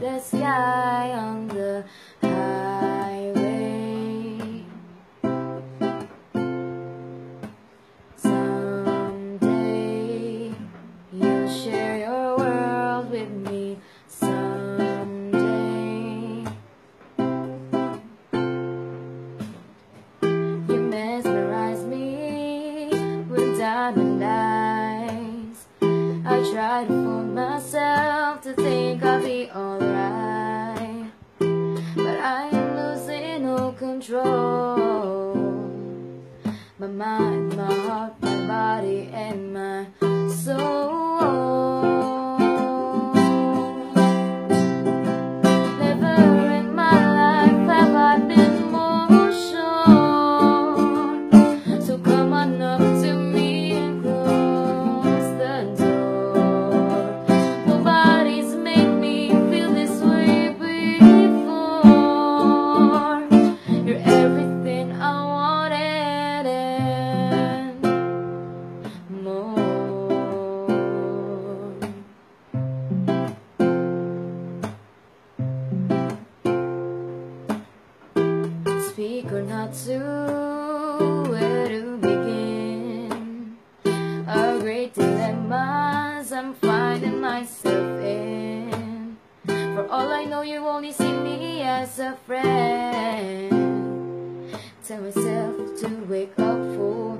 the sky on the highway. Someday you'll share your world with me. Someday you mesmerize me with diamond eyes. I try to fool myself control. My mind, my heart, my body, and my soul. Or not to, where to begin? A great dilemmas I'm finding myself in. For all I know, you only see me as a friend. Tell myself to wake up, fool.